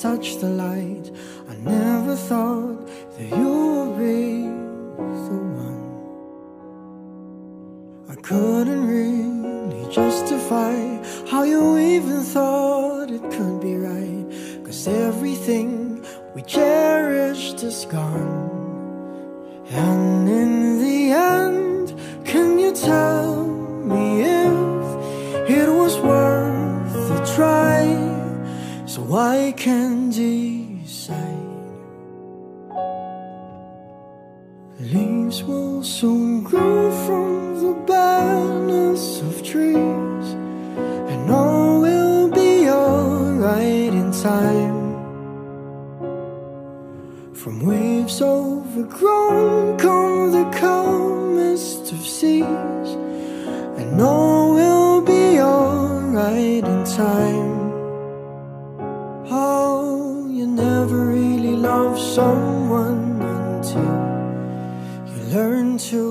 touch the light. I never thought that you would be the one. I couldn't really justify how you even thought it could be right. Cause everything we cherished is gone. And in the end, can you tell? Why can't decide Leaves will soon grow from the balance of trees And all will be alright in time. From waves overgrown come the calmest of seas And all will be alright in time. someone until you learn to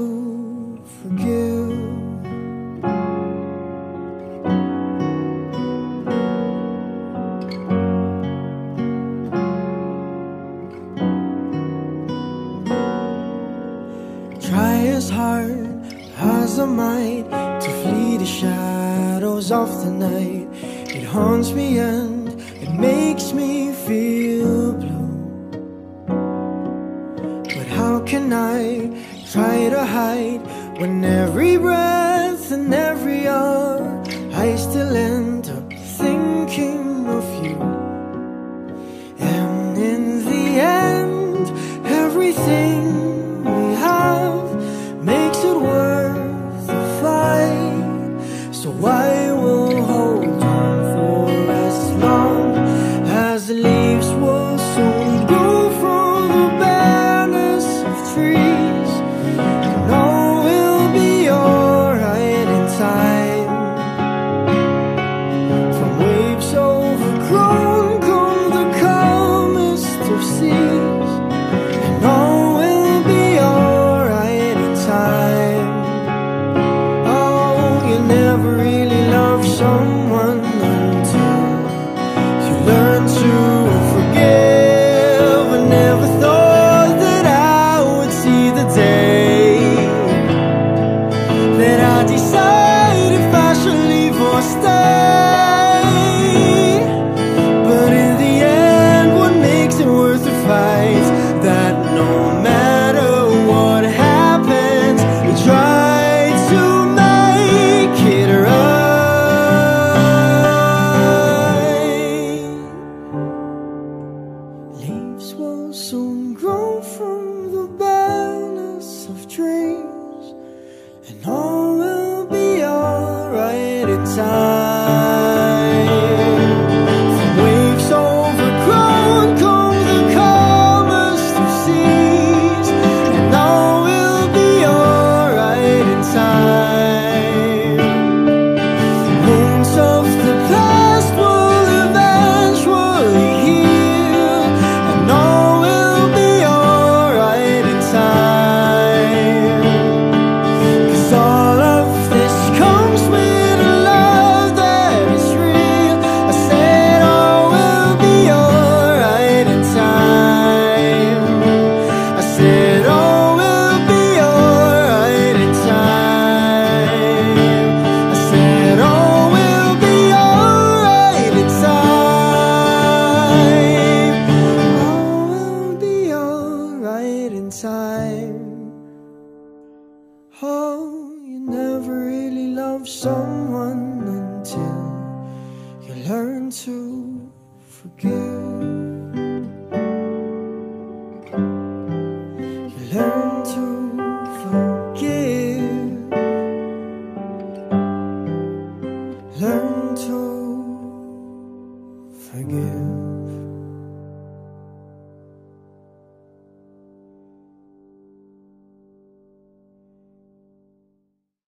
forgive. Try as hard as I might to flee the shadows of the night. It haunts me and it makes me feel. night, try to hide when every breath and every hour. dream. to forgive. You learn to forgive. Learn to forgive.